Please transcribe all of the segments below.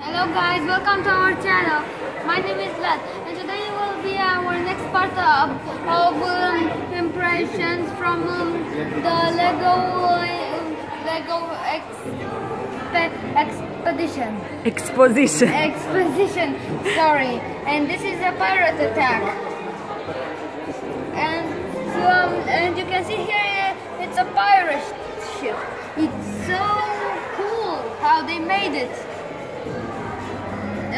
Hello guys, welcome to our channel. My name is Vlad and today will be our next part of, of um, impressions from um, the Lego uh, Lego expe expedition. Exposition. Exposition, sorry. And this is a pirate attack. And um, and you can see here it's a pirate ship. It's so cool how they made it.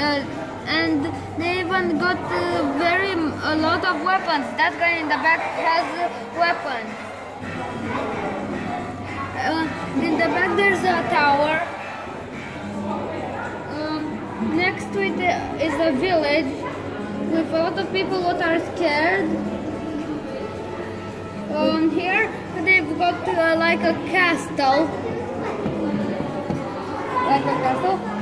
Uh, and they even got uh, very a lot of weapons. That guy in the back has a weapon. Uh, in the back there's a tower. Um, next to it is a village with a lot of people that are scared. Um, here they've got uh, like a castle, like a castle,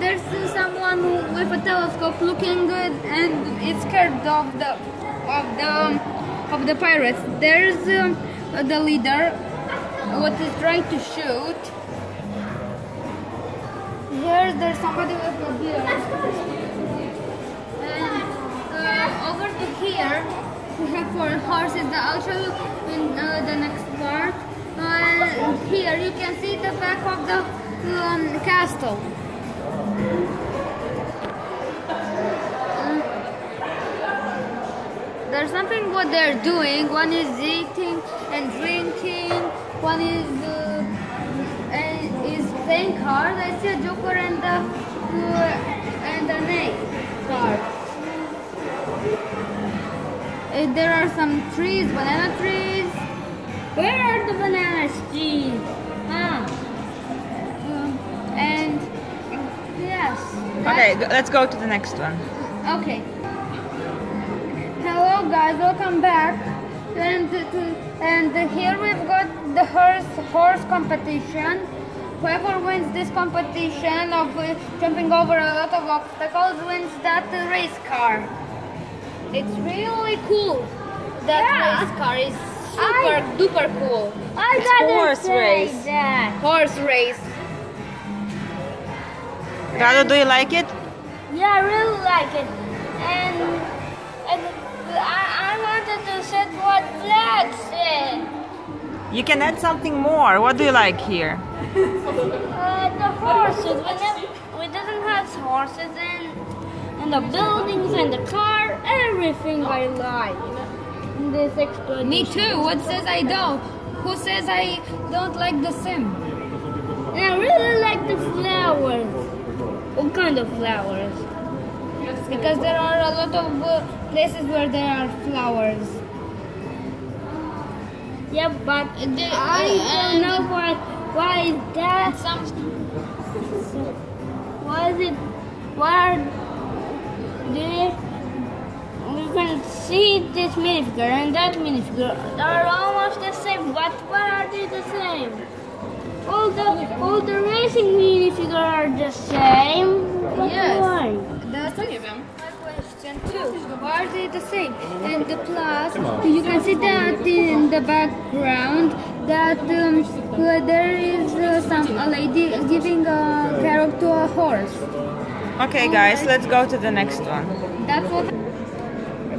there's someone with a telescope looking good and is scared of the of the of the pirates. There's um, the leader, what is trying to shoot. Here, there's somebody with a beard. And uh, over to here, we have four horses I'll show you in uh, the next part. Uh, here you can see the back of the um, castle. Uh, There's something what they're doing. One is eating and drinking. One is uh, is playing cards. I see a joker and a uh, and an eight card. Uh, there are some trees, banana trees. Where are the banana trees? Okay, let's go to the next one. Okay. Hello guys, welcome back. And and here we've got the horse horse competition. Whoever wins this competition of uh, jumping over a lot of obstacles wins that uh, race car. It's really cool. That Yeah. race car is super I- duper cool. I It's gotta horse say race. that. Horse race. Rado, do you like it? Yeah, I really like it. And, and I, I wanted to say what Vlad said. You can add something more. What do you like here? Uh, the horses. We, never, we didn't have horses and, and the buildings and the car. Everything I like. In this expedition. Me too. What says I don't? Who says I don't like the sim? And I really like the flowers. What kind of flowers? Because there are a lot of uh, places where there are flowers. Yeah, but The- I don't know why. Why is that? Some Why is it? Why do you, we can see this minifigure and that minifigure They are almost the same, but why are they the same? All the all the racing minifigure are the same. But Yes. why? That's my question too. Why are they the same? And the plus, you can see that in the background that um, uh, there is uh, some a lady giving a carrot to a horse. Okay, guys, let's go to the next one. That's what.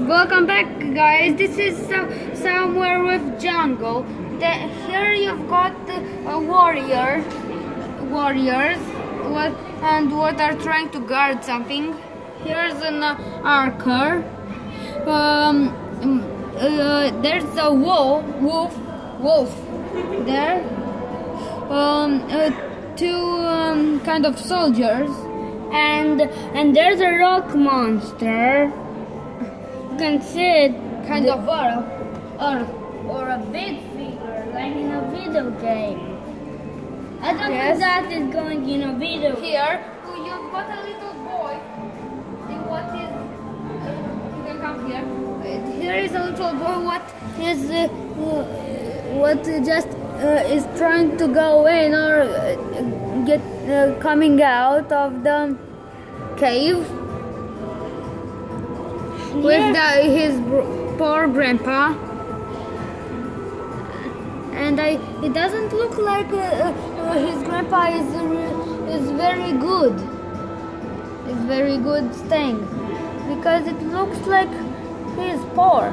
Welcome back, guys. This is so- somewhere with jungle. The, here you've got uh, a warrior, warriors, what and what are trying to guard something. Here's an uh, archer. Um, um, uh, there's a wolf, wolf, wolf. There. Um, uh, two um, kind of soldiers. And and there's a rock monster. You can see it kind of or, or or a big in a video game. I don't Yes. think that is going in a video here you've got a little boy. See what is? You can come here. Here is a little boy. What is? Uh, uh, what just uh, is trying to go in or uh, get uh, coming out of the cave with the, his poor grandpa. And I, it doesn't look like uh, uh, his grandpa is uh, is very good. is very good thing because it looks like he's poor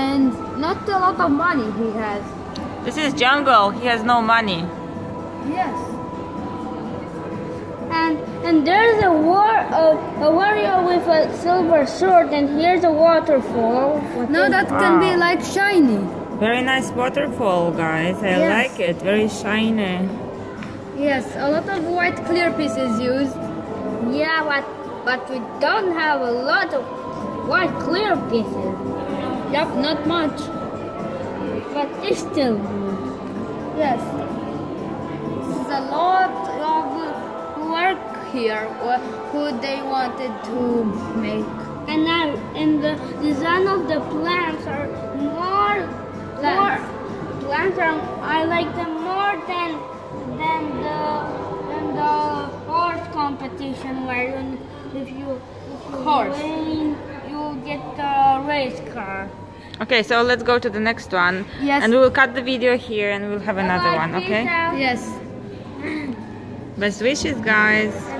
and not a lot of money he has. This is jungle. He has no money. Yes. And and there's a war a, a warrior with a silver sword and here's a waterfall. What No, is- that can be like shiny. Very nice waterfall, guys. I Yes. like it. Very shiny. Yes, a lot of white clear pieces used. Yeah, but but we don't have a lot of white clear pieces. Yep, not much. But it's still good. Yes. This is a lot of work here wh- who they wanted to make. And now and the design of the plants are more plants I like them more than than the than the horse competition where you if you if you Horse. win you get the race car. Okay, so let's go to the next one. Yes. And we'll cut the video here and we'll have another Bye-bye, one, peace okay? Yes. Best wishes, guys. I guys.